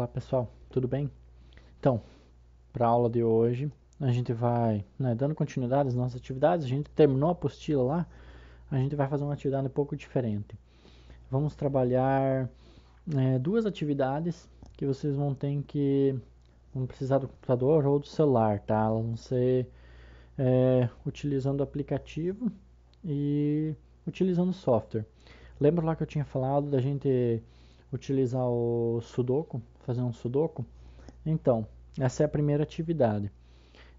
Olá pessoal, tudo bem? Então, para a aula de hoje, a gente vai, né, dando continuidade às nossas atividades, a gente terminou a apostila lá, a gente vai fazer uma atividade um pouco diferente. Vamos trabalhar é, duas atividades que vocês vão ter que vão precisar do computador ou do celular, tá? Elas vão ser é, utilizando o aplicativo e utilizando o software. Lembra lá que eu tinha falado da gente utilizar o Sudoku, fazer um Sudoku? Então, essa é a primeira atividade.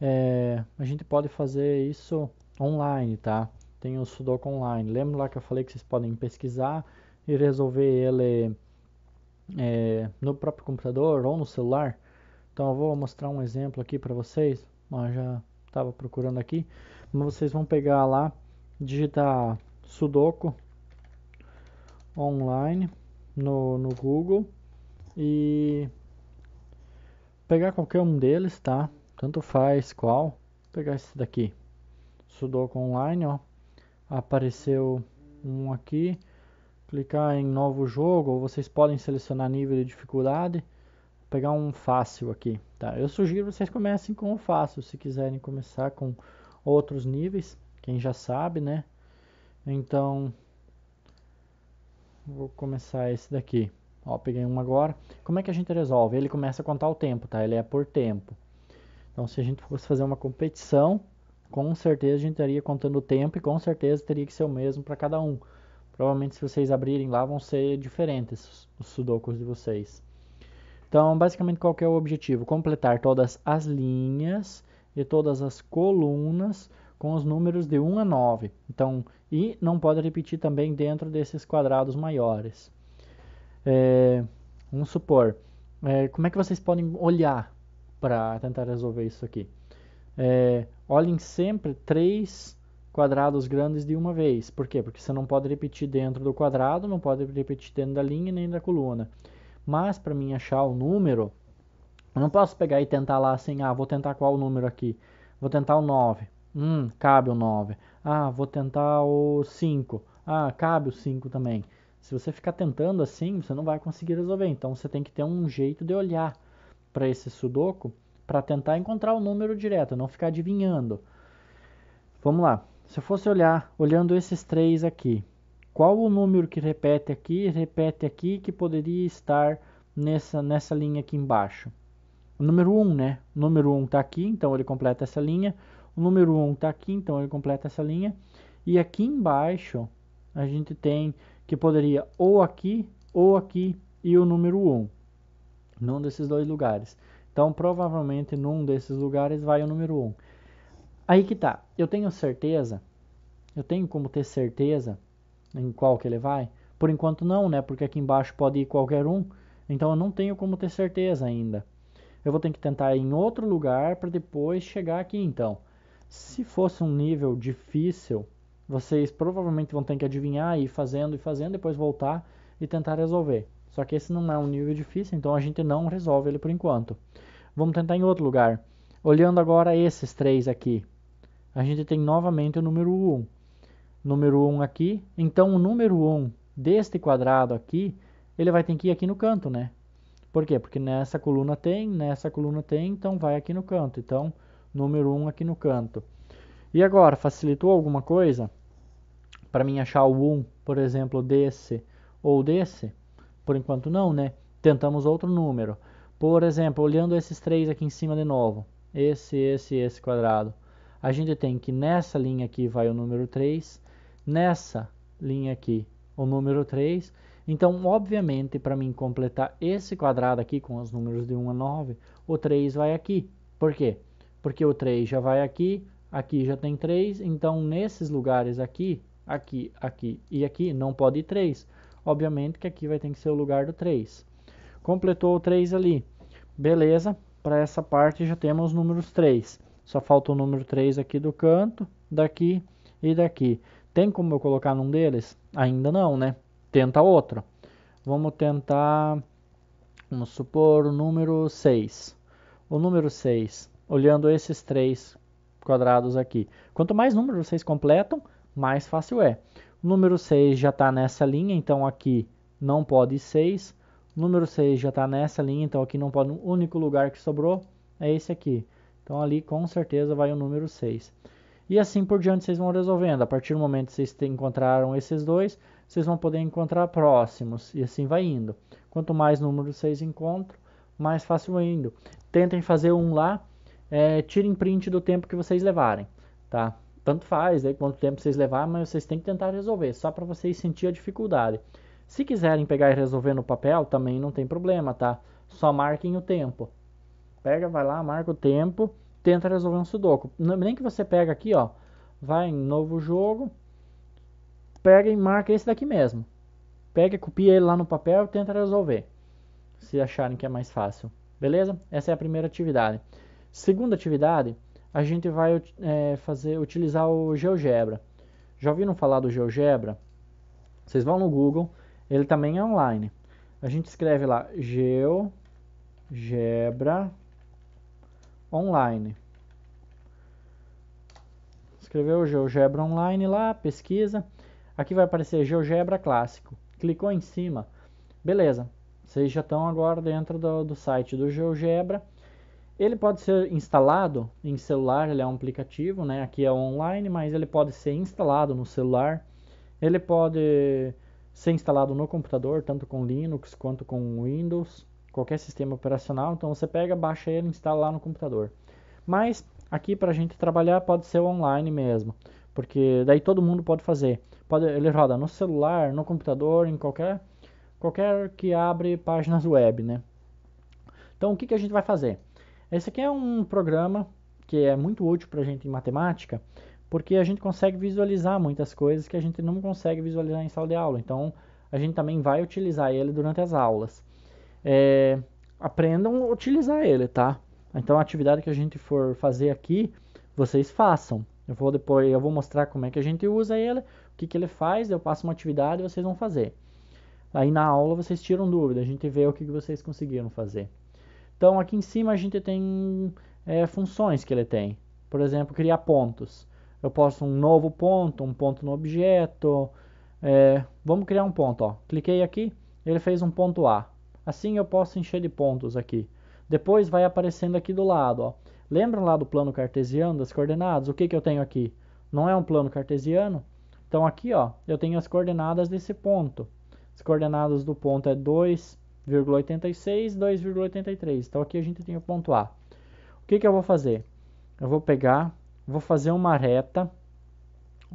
É, a gente pode fazer isso online, tá? Tem o Sudoku online. Lembra lá que eu falei que vocês podem pesquisar e resolver ele é, no próprio computador ou no celular? Então eu vou mostrar um exemplo aqui para vocês. Eu já estava procurando aqui. Mas vocês vão pegar lá, digitar Sudoku online no, no Google e pegar qualquer um deles, tá? Tanto faz qual. Vou pegar esse daqui. Sudoku Online, ó. Apareceu um aqui. Clicar em novo jogo, ou vocês podem selecionar nível de dificuldade. Vou pegar um fácil aqui, tá? Eu sugiro vocês comecem com o fácil, se quiserem começar com outros níveis, quem já sabe, né? Então, Vou começar esse daqui. Ó, peguei um agora. Como é que a gente resolve? Ele começa a contar o tempo, tá? Ele é por tempo. Então, se a gente fosse fazer uma competição, com certeza a gente estaria contando o tempo e com certeza teria que ser o mesmo para cada um. Provavelmente, se vocês abrirem lá, vão ser diferentes os sudokus de vocês. Então, basicamente, qual é o objetivo? Completar todas as linhas e todas as colunas com os números de 1 a 9. Então, e não pode repetir também dentro desses quadrados maiores. É, vamos supor, é, como é que vocês podem olhar para tentar resolver isso aqui? É, olhem sempre três quadrados grandes de uma vez. Por quê? Porque você não pode repetir dentro do quadrado, não pode repetir dentro da linha nem da coluna. Mas para mim achar o número, eu não posso pegar e tentar lá assim, ah, vou tentar qual número aqui? Vou tentar o 9. Hum, cabe o 9. Ah, vou tentar o 5. Ah, cabe o 5 também. Se você ficar tentando assim, você não vai conseguir resolver. Então você tem que ter um jeito de olhar para esse sudoku para tentar encontrar o número direto, não ficar adivinhando. Vamos lá. Se eu fosse olhar, olhando esses três aqui, qual o número que repete aqui, repete aqui, que poderia estar nessa, nessa linha aqui embaixo? O número 1, né? O número 1 está aqui, então ele completa essa linha. O número 1 está aqui, então ele completa essa linha. E aqui embaixo a gente tem que poderia ou aqui ou aqui e o número 1. Num desses dois lugares. Então provavelmente num desses lugares vai o número 1. Aí que tá. Eu tenho certeza. Eu tenho como ter certeza em qual que ele vai? Por enquanto não, né? Porque aqui embaixo pode ir qualquer um. Então eu não tenho como ter certeza ainda. Eu vou ter que tentar em outro lugar para depois chegar aqui então. Se fosse um nível difícil, vocês provavelmente vão ter que adivinhar, ir fazendo e fazendo, depois voltar e tentar resolver. Só que esse não é um nível difícil, então a gente não resolve ele por enquanto. Vamos tentar em outro lugar. Olhando agora esses três aqui, a gente tem novamente o número 1. Número 1 aqui, então o número 1 deste quadrado aqui, ele vai ter que ir aqui no canto, né? Por quê? Porque nessa coluna tem, nessa coluna tem, então vai aqui no canto. Então, número 1 aqui no canto. E agora, facilitou alguma coisa? Para mim achar o 1, por exemplo, desse ou desse? Por enquanto não, né? Tentamos outro número. Por exemplo, olhando esses três aqui em cima de novo. Esse, esse e esse quadrado. A gente tem que nessa linha aqui vai o número 3. Nessa linha aqui o número 3. Então, obviamente, para mim completar esse quadrado aqui com os números de 1 a 9, o 3 vai aqui. Por quê? porque o 3 já vai aqui, aqui já tem 3, então nesses lugares aqui, aqui, aqui e aqui não pode ir 3. Obviamente que aqui vai ter que ser o lugar do 3. Completou o 3 ali. Beleza, para essa parte já temos os números 3. Só falta o número 3 aqui do canto, daqui e daqui. Tem como eu colocar num deles? Ainda não, né? Tenta outro. Vamos tentar, vamos supor, o número 6. O número 6 olhando esses três quadrados aqui. Quanto mais números vocês completam, mais fácil é. O número 6 já está nessa linha, então aqui não pode 6. número 6 já está nessa linha, então aqui não pode, o único lugar que sobrou é esse aqui. Então ali com certeza vai o número 6. E assim por diante vocês vão resolvendo. A partir do momento que vocês encontraram esses dois, vocês vão poder encontrar próximos. E assim vai indo. Quanto mais números vocês encontram, mais fácil indo. Tentem fazer um lá, é, tirem print do tempo que vocês levarem. Tá? Tanto faz aí quanto tempo vocês levarem, mas vocês têm que tentar resolver, só para vocês sentir a dificuldade. Se quiserem pegar e resolver no papel, também não tem problema, tá? Só marquem o tempo. Pega, vai lá, marca o tempo tenta resolver um sudoku. Nem que você pega aqui, ó, vai em novo jogo, pega e marca esse daqui mesmo. Pega, copia ele lá no papel e tenta resolver. Se acharem que é mais fácil. Beleza? Essa é a primeira atividade. Segunda atividade, a gente vai é, fazer, utilizar o GeoGebra. Já ouviram falar do GeoGebra? Vocês vão no Google, ele também é online. A gente escreve lá GeoGebra online. Escreveu GeoGebra online lá, pesquisa. Aqui vai aparecer GeoGebra clássico. Clicou em cima. Beleza. Vocês já estão agora dentro do, do site do GeoGebra. Ele pode ser instalado em celular, ele é um aplicativo, né? Aqui é online, mas ele pode ser instalado no celular. Ele pode ser instalado no computador, tanto com Linux quanto com Windows qualquer sistema operacional. Então você pega, baixa ele, instala lá no computador. Mas aqui para a gente trabalhar pode ser online mesmo, porque daí todo mundo pode fazer. Pode, ele roda no celular, no computador, em qualquer qualquer que abre páginas web, né? Então o que, que a gente vai fazer? Esse aqui é um programa que é muito útil para a gente em matemática, porque a gente consegue visualizar muitas coisas que a gente não consegue visualizar em sala de aula. Então a gente também vai utilizar ele durante as aulas é, aprendam a utilizar ele, tá? Então a atividade que a gente for fazer aqui, vocês façam. Eu vou depois, eu vou mostrar como é que a gente usa ele, o que, que ele faz, eu passo uma atividade e vocês vão fazer. Aí na aula vocês tiram dúvida, a gente vê o que, que vocês conseguiram fazer. Então aqui em cima a gente tem é, funções que ele tem. Por exemplo, criar pontos. Eu posso um novo ponto, um ponto no objeto. É, vamos criar um ponto. Ó. Cliquei aqui, ele fez um ponto A. Assim eu posso encher de pontos aqui. Depois vai aparecendo aqui do lado. Ó. Lembram lá do plano cartesiano das coordenadas? O que, que eu tenho aqui? Não é um plano cartesiano? Então aqui ó, eu tenho as coordenadas desse ponto. As coordenadas do ponto é 2,86, 2,83. Então aqui a gente tem o ponto A. O que, que eu vou fazer? Eu vou pegar, vou fazer uma reta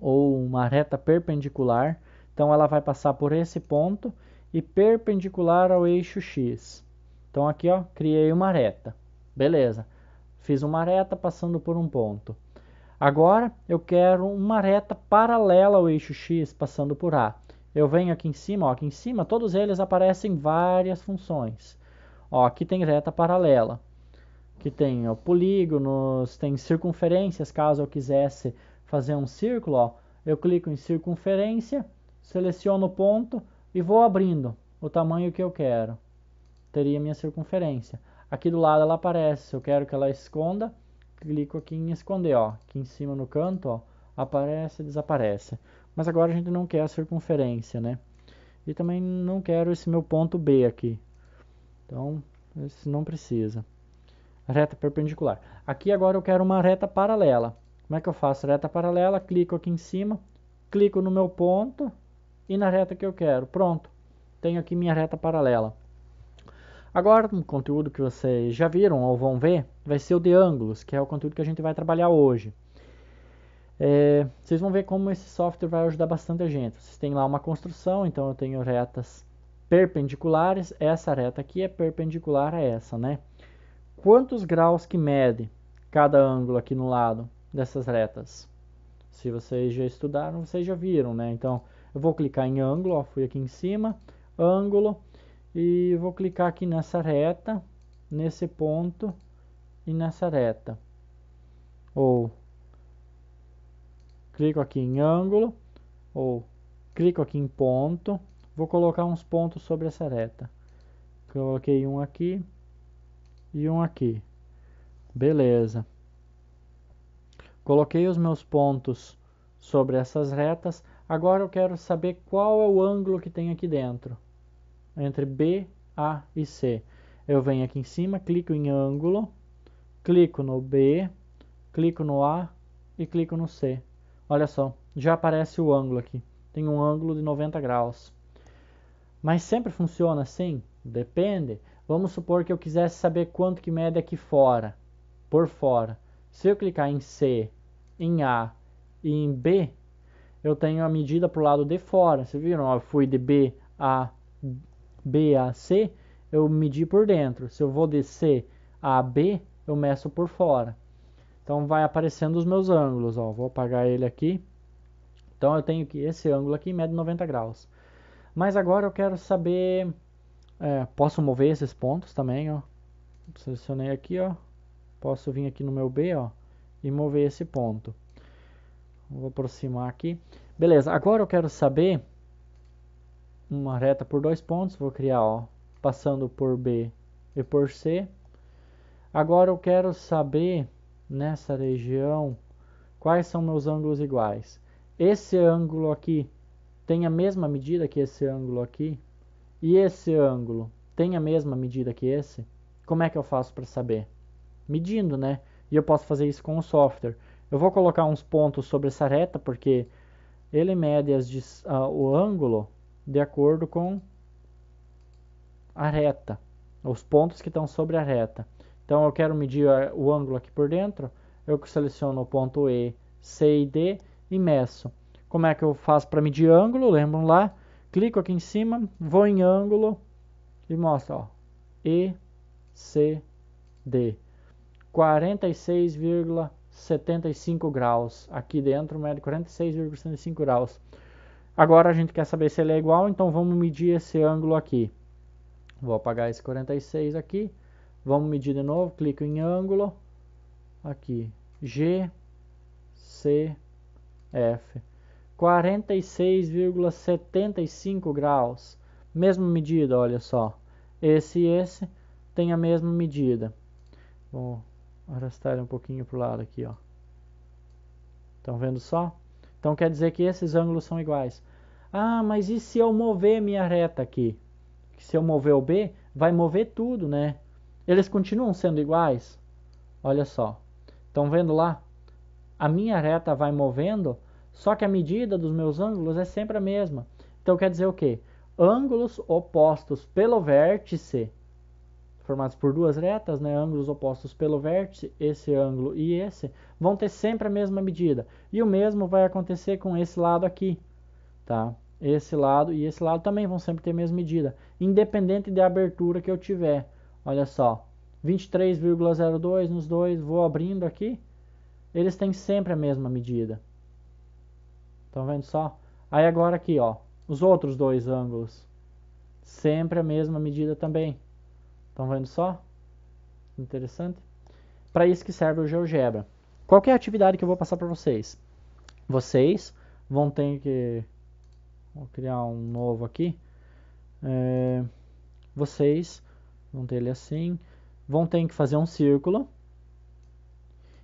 ou uma reta perpendicular. Então ela vai passar por esse ponto e perpendicular ao eixo X. Então aqui, ó, criei uma reta. Beleza. Fiz uma reta passando por um ponto. Agora eu quero uma reta paralela ao eixo X passando por A. Eu venho aqui em cima, ó, aqui em cima todos eles aparecem várias funções. Ó, aqui tem reta paralela. Aqui tem ó, polígonos, tem circunferências, caso eu quisesse fazer um círculo, ó, eu clico em circunferência, seleciono o ponto, e vou abrindo o tamanho que eu quero. Teria minha circunferência. Aqui do lado ela aparece, eu quero que ela esconda, clico aqui em esconder, ó. Aqui em cima no canto, ó, aparece e desaparece. Mas agora a gente não quer a circunferência, né? E também não quero esse meu ponto B aqui. Então, esse não precisa. Reta perpendicular. Aqui agora eu quero uma reta paralela. Como é que eu faço? Reta paralela, clico aqui em cima, clico no meu ponto, e na reta que eu quero. Pronto, tenho aqui minha reta paralela. Agora, um conteúdo que vocês já viram ou vão ver, vai ser o de ângulos, que é o conteúdo que a gente vai trabalhar hoje. É, vocês vão ver como esse software vai ajudar bastante a gente. Vocês têm lá uma construção, então eu tenho retas perpendiculares. Essa reta aqui é perpendicular a essa, né? Quantos graus que mede cada ângulo aqui no lado dessas retas? Se vocês já estudaram, vocês já viram, né? Então, eu vou clicar em ângulo, ó, fui aqui em cima, ângulo, e vou clicar aqui nessa reta, nesse ponto e nessa reta. Ou clico aqui em ângulo, ou clico aqui em ponto, vou colocar uns pontos sobre essa reta. Coloquei um aqui e um aqui. Beleza. Coloquei os meus pontos sobre essas retas. Agora eu quero saber qual é o ângulo que tem aqui dentro, entre B A e C. Eu venho aqui em cima, clico em ângulo, clico no B, clico no A e clico no C. Olha só, já aparece o ângulo aqui. Tem um ângulo de 90 graus. Mas sempre funciona assim? Depende. Vamos supor que eu quisesse saber quanto que mede aqui fora, por fora. Se eu clicar em C, em A e em B, eu tenho a medida para o lado de fora. Vocês viram? Eu fui de B a B a C, eu medi por dentro. Se eu vou de C a B, eu meço por fora. Então vai aparecendo os meus ângulos. Ó. Vou apagar ele aqui. Então eu tenho que esse ângulo aqui mede 90 graus. Mas agora eu quero saber, é, posso mover esses pontos também, ó. Selecionei aqui, ó. Posso vir aqui no meu B, ó, e mover esse ponto. Vou aproximar aqui. Beleza, agora eu quero saber uma reta por dois pontos. Vou criar, ó, passando por B e por C. Agora eu quero saber nessa região quais são meus ângulos iguais. Esse ângulo aqui tem a mesma medida que esse ângulo aqui e esse ângulo tem a mesma medida que esse, como é que eu faço para saber? Medindo, né? E eu posso fazer isso com o software. Eu vou colocar uns pontos sobre essa reta porque ele mede as, uh, o ângulo de acordo com a reta, os pontos que estão sobre a reta. Então eu quero medir o ângulo aqui por dentro, eu seleciono o ponto E, C e D e meço. Como é que eu faço para medir ângulo? Lembram lá? Clico aqui em cima, vou em ângulo e mostra, ó, E, C, D. 46,75 graus. Aqui dentro mede 46,75 graus. Agora a gente quer saber se ele é igual, então vamos medir esse ângulo aqui. Vou apagar esse 46 aqui. Vamos medir de novo, clico em ângulo. Aqui, G, C, F. 46,75 graus. Mesma medida, olha só. Esse e esse tem a mesma medida. Vou arrastar um pouquinho para o lado aqui, ó. Estão vendo só? Então quer dizer que esses ângulos são iguais. Ah, mas e se eu mover minha reta aqui? Se eu mover o B, vai mover tudo, né? Eles continuam sendo iguais? Olha só. Estão vendo lá? A minha reta vai movendo só que a medida dos meus ângulos é sempre a mesma. Então quer dizer o quê? Ângulos opostos pelo vértice, formados por duas retas, né? ângulos opostos pelo vértice, esse ângulo e esse, vão ter sempre a mesma medida. E o mesmo vai acontecer com esse lado aqui. Tá? Esse lado e esse lado também vão sempre ter a mesma medida, independente da abertura que eu tiver. Olha só, 23,02 nos dois, vou abrindo aqui, eles têm sempre a mesma medida. Estão vendo só? Aí agora aqui, ó, os outros dois ângulos. Sempre a mesma medida também. Estão vendo só? Interessante. Para isso que serve o GeoGebra. Qualquer atividade que eu vou passar para vocês. Vocês vão ter que... Vou criar um novo aqui. É, vocês vão ter ele assim. Vão ter que fazer um círculo.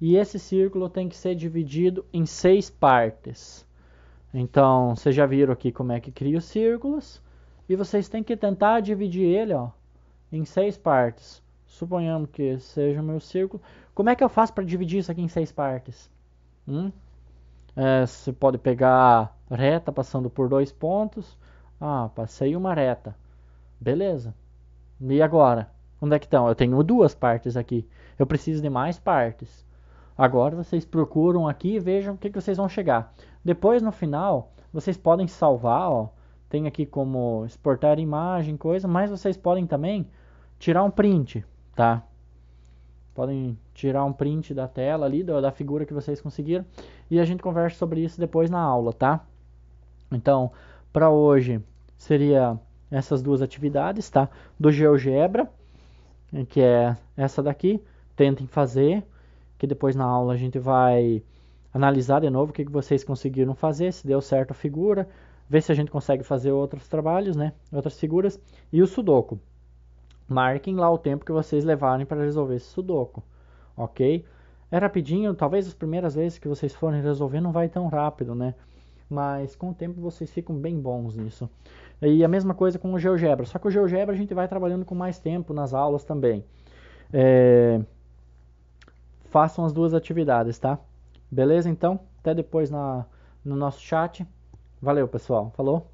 E esse círculo tem que ser dividido em seis partes. Então, vocês já viram aqui como é que cria os círculos. E vocês têm que tentar dividir ele ó, em seis partes. Suponhamos que seja o meu círculo. Como é que eu faço para dividir isso aqui em seis partes? Hum? É, você pode pegar reta passando por dois pontos. Ah, passei uma reta. Beleza. E agora? Onde é que estão? Eu tenho duas partes aqui. Eu preciso de mais partes. Agora vocês procuram aqui e vejam o que, que vocês vão chegar. Depois no final, vocês podem salvar, ó, tem aqui como exportar imagem, coisa, mas vocês podem também tirar um print, tá? Podem tirar um print da tela ali, da figura que vocês conseguiram, e a gente conversa sobre isso depois na aula, tá? Então, para hoje seria essas duas atividades, tá? Do GeoGebra, que é essa daqui, tentem fazer, que depois na aula a gente vai analisar de novo o que, que vocês conseguiram fazer, se deu certo a figura, ver se a gente consegue fazer outros trabalhos, né? Outras figuras. E o Sudoku. Marquem lá o tempo que vocês levarem para resolver esse Sudoku, ok? É rapidinho, talvez as primeiras vezes que vocês forem resolver não vai tão rápido, né? Mas com o tempo vocês ficam bem bons nisso. E a mesma coisa com o GeoGebra, só que o GeoGebra a gente vai trabalhando com mais tempo nas aulas também. É... Façam as duas atividades, tá? Beleza? Então, até depois na, no nosso chat. Valeu, pessoal. Falou?